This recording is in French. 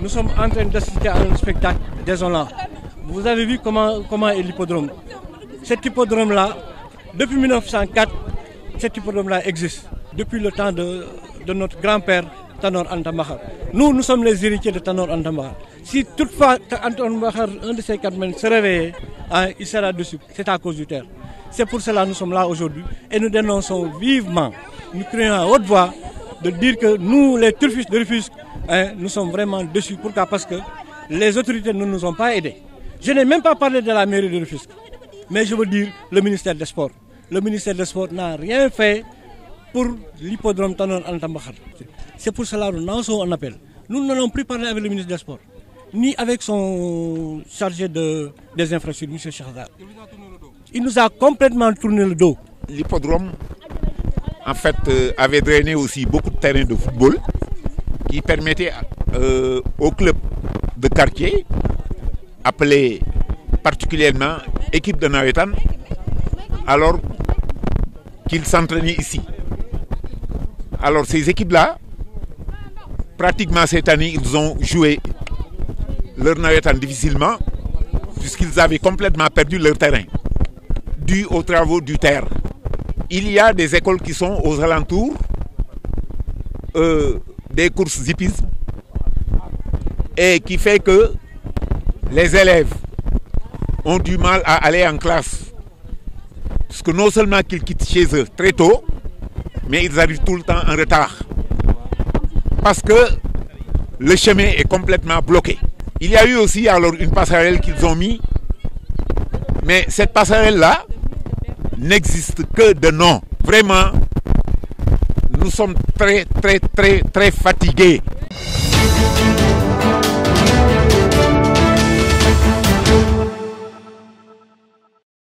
Nous sommes en train d'assister à un spectacle désolant. Vous avez vu comment, comment est l'hippodrome. Cet hippodrome-là, depuis 1904, cet hippodrome-là existe. Depuis le temps de, de notre grand-père Tanor Antamahar. Nous, nous sommes les héritiers de Tanor Antamahar. Si toutefois un de ces quatre mènes, se réveille, hein, il sera dessus. C'est à cause du terre. C'est pour cela que nous sommes là aujourd'hui et nous dénonçons vivement, nous crions à haute voix de dire que nous, les turfistes de Rufusque, hein, nous sommes vraiment dessus. Pourquoi? Parce que les autorités ne nous ont pas aidés. Je n'ai même pas parlé de la mairie de Rufusque, mais je veux dire le ministère des Sports. Le ministère des Sports n'a rien fait pour l'hippodrome Tanon Antambakhar. C'est pour cela que nous lançons un appel. Nous n'allons plus parler avec le ministre des Sports, ni avec son chargé de, des infrastructures, M. Chahzar. Il nous a complètement tourné le dos. L'hippodrome, en fait, euh, avait drainé aussi beaucoup de terrains de football qui permettaient euh, au club de quartier, appelé particulièrement équipe de Navetan, alors qu'ils s'entraînaient ici. Alors ces équipes-là, pratiquement cette année, ils ont joué leur Navetan difficilement, puisqu'ils avaient complètement perdu leur terrain, dû aux travaux du terre. Il y a des écoles qui sont aux alentours euh, des courses hippisme et qui fait que les élèves ont du mal à aller en classe. Parce que non seulement qu'ils quittent chez eux très tôt, mais ils arrivent tout le temps en retard. Parce que le chemin est complètement bloqué. Il y a eu aussi alors une passerelle qu'ils ont mis, mais cette passerelle-là n'existe que de nom. Vraiment, nous sommes très, très, très, très fatigués.